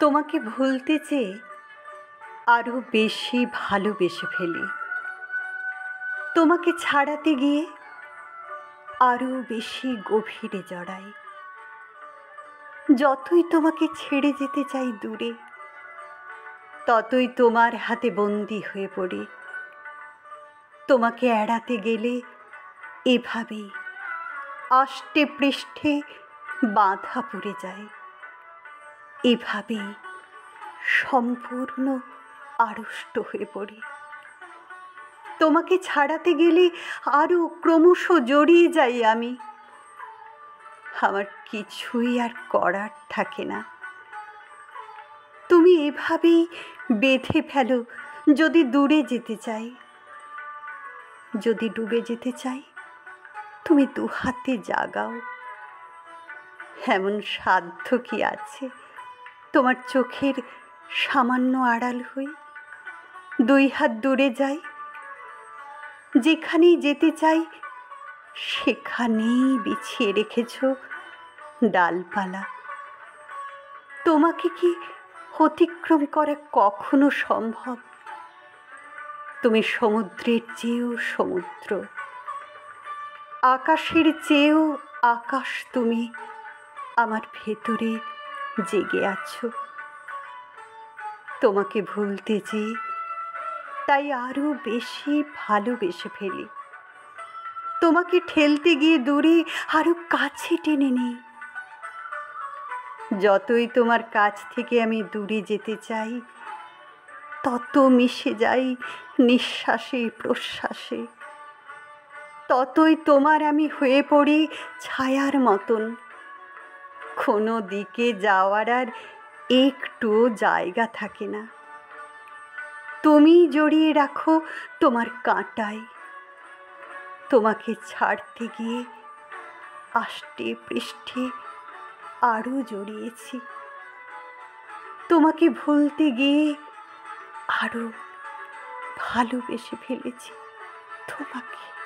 তোমাকে ভুলতে চেয়ে আরও বেশি ভালোবেসে ফেলি। তোমাকে ছাড়াতে গিয়ে আরও বেশি গভীরে জড়াই। যতই তোমাকে ছেড়ে যেতে চাই দূরে, ততই তোমার হাতে বন্দি হয়ে পড়ি। তোমাকে এড়াতে গেলে এভাবেই আষ্টে পৃষ্ঠে বাঁধা পড়ে যায়। এভাবেই সম্পূর্ণ আড়ষ্ট হয়ে পড়ি। তোমাকে ছাড়াতে গেলে আরও ক্রমশ জড়িয়ে যাই আমি। আমার কিছুই আর করার থাকে না। তুমি এভাবেই বেঁধে ফেলো, যদি দূরে যেতে চাই। যদি ডুবে যেতে চাই, তুমি দু হাতে জাগাও। এমন সাধ্য কি আছে? তোমার চোখের সামান্য আড়াল হই। দুই হাত দূরে যাই। যেখানেই যেতে চাই, সেখানেই বিছিয়ে রেখেছ ডালপালা। তোমাকে কি অতিক্রম করা কখনো সম্ভব? তুমি সমুদ্রের চেয়েও সমুদ্র। আকাশের চেয়েও আকাশ তুমি। আমার ভেতরে জেগে আছো। তোমাকে ভুলতে যে তাই আরও বেশি ভালোবেসে ফেলি। তোমাকে ঠেলতে গিয়ে দূরে আরও কাছে টেনে নেই। যতই তোমার কাছ থেকে আমি দূরে যেতে চাই, তত মিশে যাই নিঃশ্বাসে, প্রশ্বাসে। ততই তোমার আমি হয়ে পড়ি ছায়ার মতন। কোনো দিকে যাওয়ার আর একটু জায়গা থাকে না। তুমি জড়িয়ে রাখো তোমার কাঁটায়। তোমাকে ছাড়তে গিয়ে আষ্টে পৃষ্ঠে আরও জড়িয়েছি। তোমাকে ভুলতে গিয়ে আরও ভালোবেসে ফেলেছি তোমাকে।